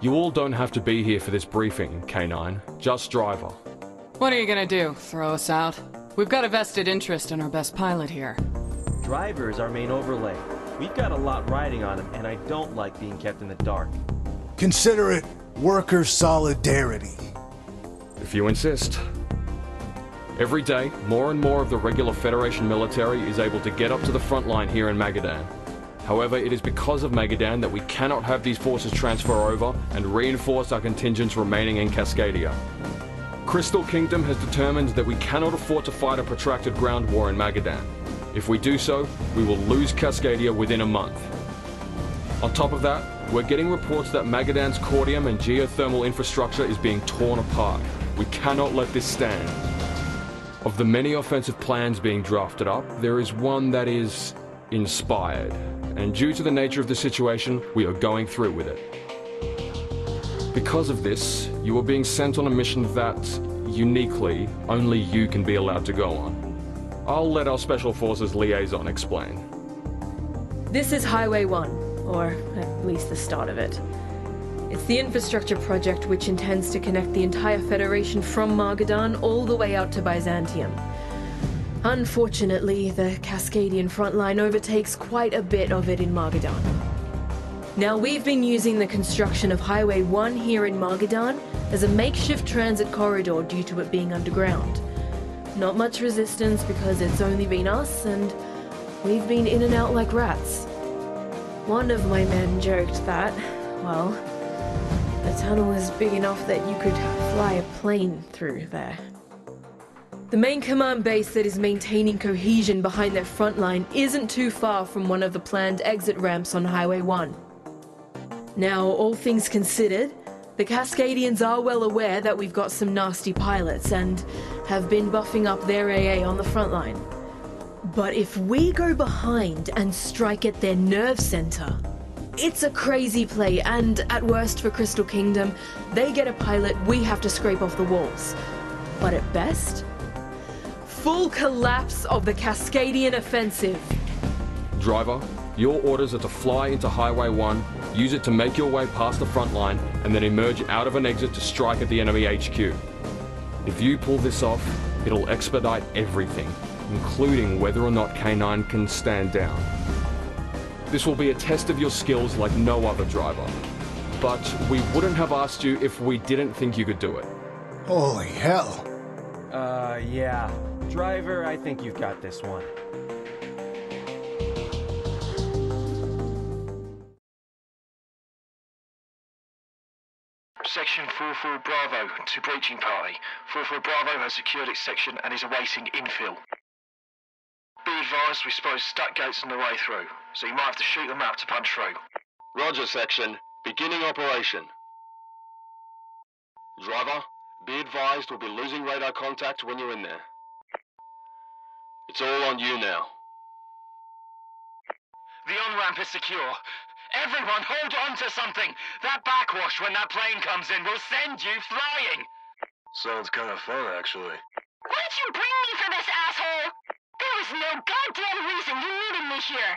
You all don't have to be here for this briefing, K9. Just Driver. What are you gonna do? Throw us out? We've got a vested interest in our best pilot here. Driver is our main overlay. We've got a lot riding on him, and I don't like being kept in the dark. Consider it worker solidarity. If you insist. Every day, more and more of the regular Federation military is able to get up to the front line here in Magadan. However, it is because of Magadan that we cannot have these forces transfer over and reinforce our contingents remaining in Cascadia. Crystal Kingdom has determined that we cannot afford to fight a protracted ground war in Magadan. If we do so, we will lose Cascadia within a month. On top of that, we're getting reports that Magadan's cordium and geothermal infrastructure is being torn apart. We cannot let this stand. Of the many offensive plans being drafted up, there is one that is inspired. And due to the nature of the situation, we are going through with it. Because of this, you are being sent on a mission that, uniquely, only you can be allowed to go on. I'll let our Special Forces liaison explain. This is Highway 1, or at least the start of it. It's the infrastructure project which intends to connect the entire Federation from Magadan all the way out to Byzantium. Unfortunately, the Cascadian front line overtakes quite a bit of it in Magadan. Now, we've been using the construction of Highway 1 here in Magadan as a makeshift transit corridor due to it being underground. Not much resistance because it's only been us, and we've been in and out like rats. One of my men joked that, well, the tunnel is big enough that you could fly a plane through there. The main command base that is maintaining cohesion behind their front line isn't too far from one of the planned exit ramps on Highway 1. Now, all things considered, the Cascadians are well aware that we've got some nasty pilots and have been buffing up their AA on the front line. But if we go behind and strike at their nerve center, it's a crazy play, and at worst for Crystal Kingdom, they get a pilot we have to scrape off the walls. But at best, full collapse of the Cascadian offensive. Driver, your orders are to fly into Highway 1, use it to make your way past the front line, and then emerge out of an exit to strike at the enemy HQ. If you pull this off, it'll expedite everything, including whether or not K9 can stand down. This will be a test of your skills like no other driver. But we wouldn't have asked you if we didn't think you could do it. Holy hell. Uh, yeah. Driver, I think you've got this one. Section 44 Bravo to breaching party. 44 Bravo has secured its section and is awaiting infill. Be advised we suppose stack gates on the way through, so you might have to shoot them up to punch through. Roger, section. Beginning operation. Driver, be advised we'll be losing radar contact when you're in there. It's all on you now. The on-ramp is secure. Everyone hold on to something! That backwash when that plane comes in will send you flying! Sounds kind of fun, actually. Why'd you bring me for this, asshole? There was no goddamn reason you needed me here.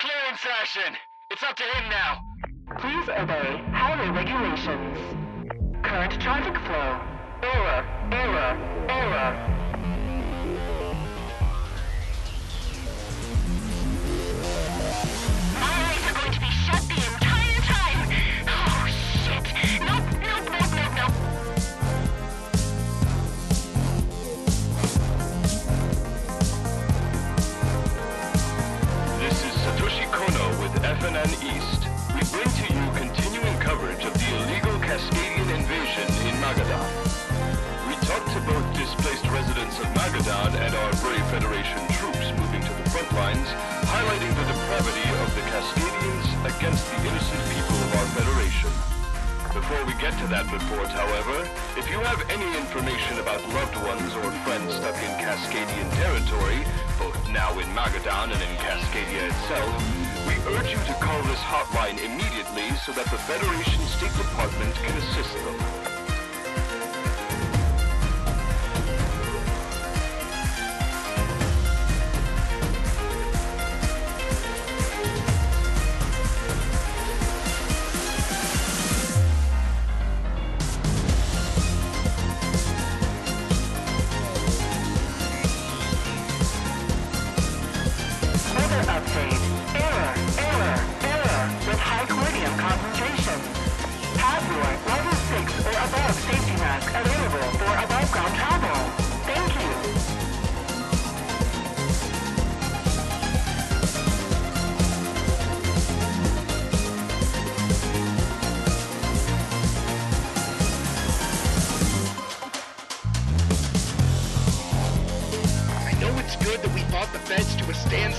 Clear insertion! It's up to him now! Please obey highway regulations. Current traffic flow. Error, error, error. Before we get to that report, however, if you have any information about loved ones or friends stuck in Cascadian territory, both now in Magadan and in Cascadia itself, we urge you to call this hotline immediately so that the Federation State Department can assist them.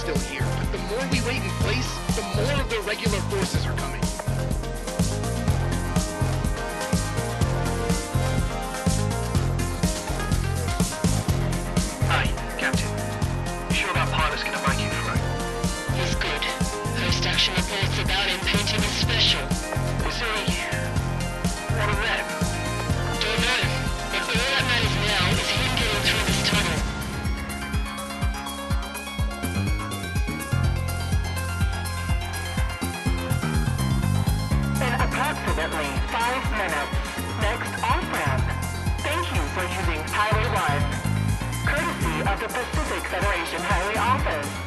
To a standstill here, but the more we wait in place, the more of the regular forces are coming. Hey, Captain. You sure that pilot's gonna make it through? He's good. Host action reports about him painting his special. Is he... Federation Highway Office.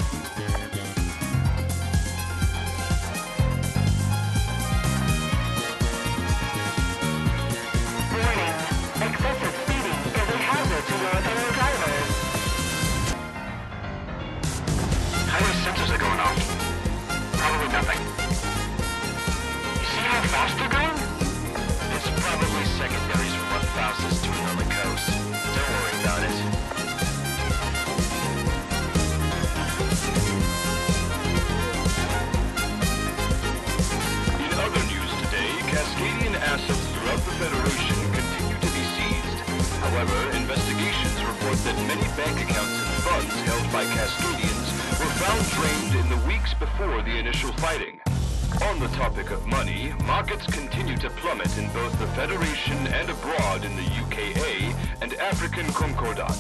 Markets continue to plummet in both the Federation and abroad in the UKA and African Concordat,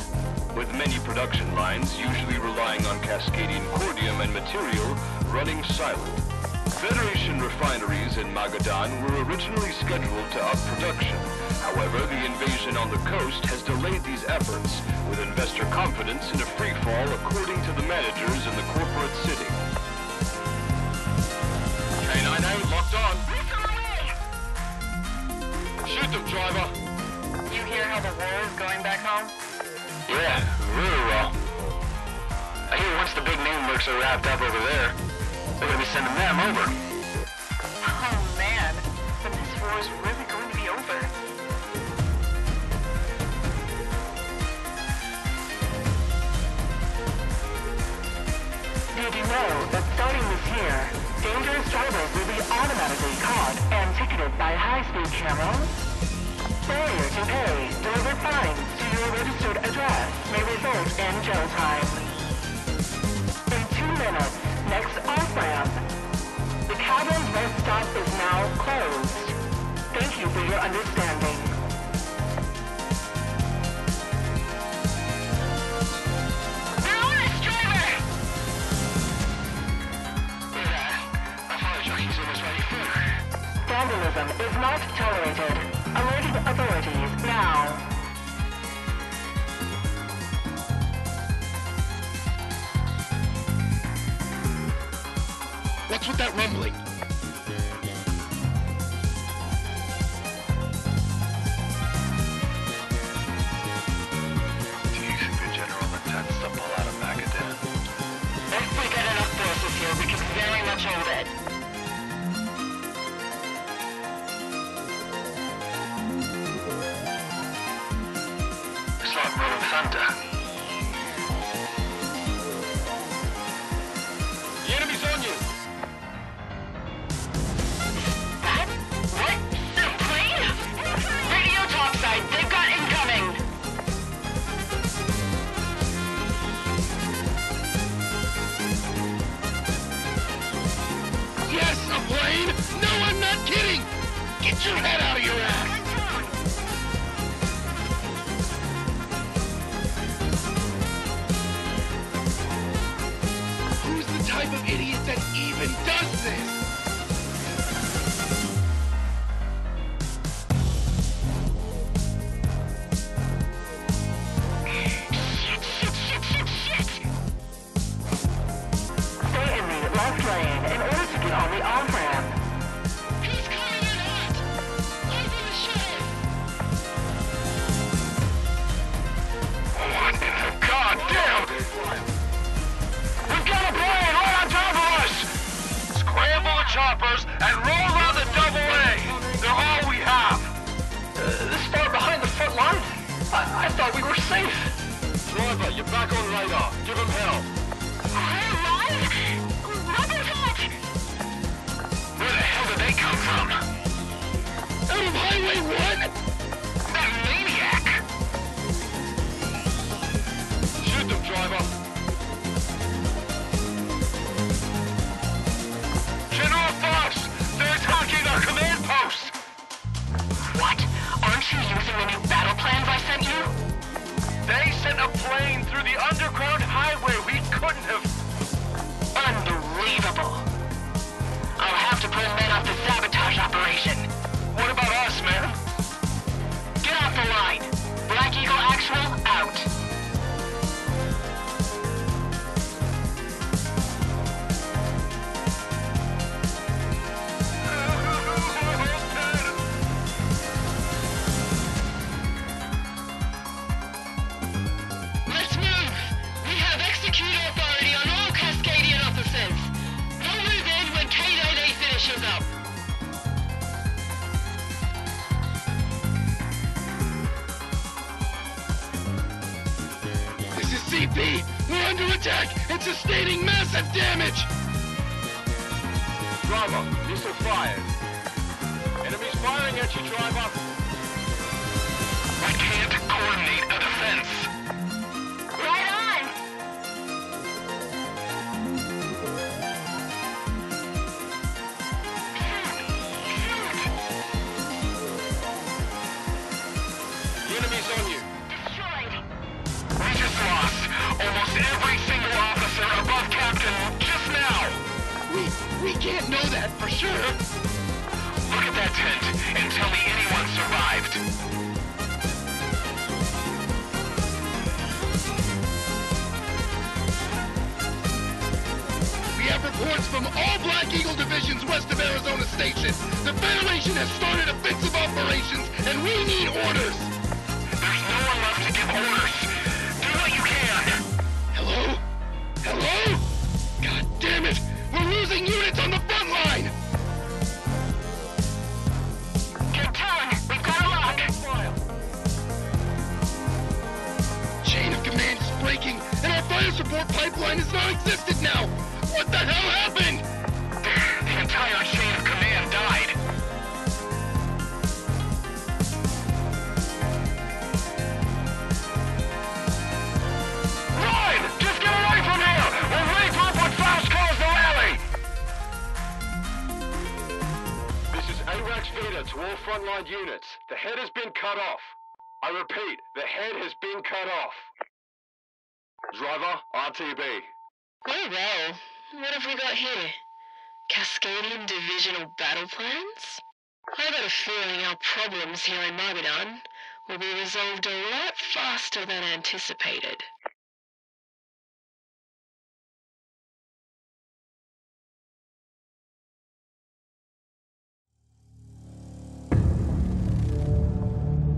with many production lines usually relying on Cascadian cordium and material running silent. Federation refineries in Magadan were originally scheduled to up production. However, the invasion on the coast has delayed these efforts, with investor confidence in a free fall according to the managers in the corporate city. K-98 locked on. Them, driver. You hear how the war is going back home? Yeah, really well. I hear once the big name mercs are wrapped up over there, they're gonna be sending them over. Oh man, then this war is really going to be over. Did you know that starting this year, dangerous drivers will be automatically caught and ticketed by high-speed cameras? Failure to pay delivered fines to your registered address may result in jail time. In two minutes, next off-ramp, the cabin's rest stop is now closed. Thank you for your understanding. Vandalism is not tolerated. Alerting authorities now. What's with that rumbling? Do you think the general intends to pull out of Magadan? If we get enough forces here, we can very much hold it. Thunder. The enemy's on you. What? Plane? Radio topside. They've got incoming. Yes, a plane? No, I'm not kidding! Get your head out of your ass! Left lane in order to get on the off-ramp. He's coming in hot! Over the shore! What in the goddamn? We've got a plane right on top of us! Scramble the choppers and roll out the double A! They're all we have! Uh, this far behind the front line? I, I thought we were safe. Driver, you're back on radar. Give him hell. Sent a plane through the underground highway we couldn't have... Unbelievable. I'll have to pull men off the sabotage operation. What about us, man? Get off the line. Black Eagle Actual out. We're under attack and sustaining massive damage! Driver, missile fired. Enemies firing at you, driver. Of Arizona Station. The Federation has started offensive operations, and we need orders. There's no one left to give orders. Do what you can. Hello? Hello? God damn it! We're losing units on the front line! Get. We've got a lock. Chain of command is breaking, and our fire support pipeline is non-existent now! What the hell happened? AWACS Vita to all frontline units. The head has been cut off. I repeat, the head has been cut off. Driver, RTB. Oh well. What have we got here? Cascadian Divisional Battle Plans? I got a feeling our problems here in Magadan will be resolved a lot faster than anticipated.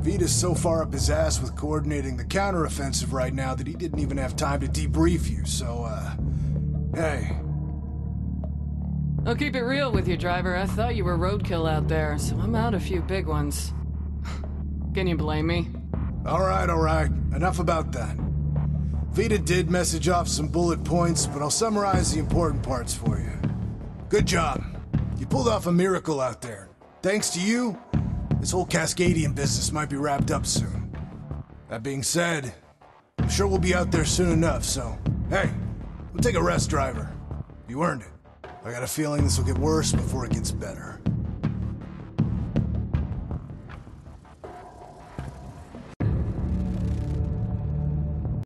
Vita's so far up his ass with coordinating the counteroffensive right now that he didn't even have time to debrief you, so, uh. Hey, I'll keep it real with you, driver. I thought you were roadkill out there, so I'm out a few big ones. Can you blame me? alright, alright. Enough about that. Vita did message off some bullet points, but I'll summarize the important parts for you. Good job. You pulled off a miracle out there. Thanks to you, this whole Cascadian business might be wrapped up soon. That being said, I'm sure we'll be out there soon enough, so hey, we'll take a rest, driver. You earned it. I got a feeling this will get worse before it gets better.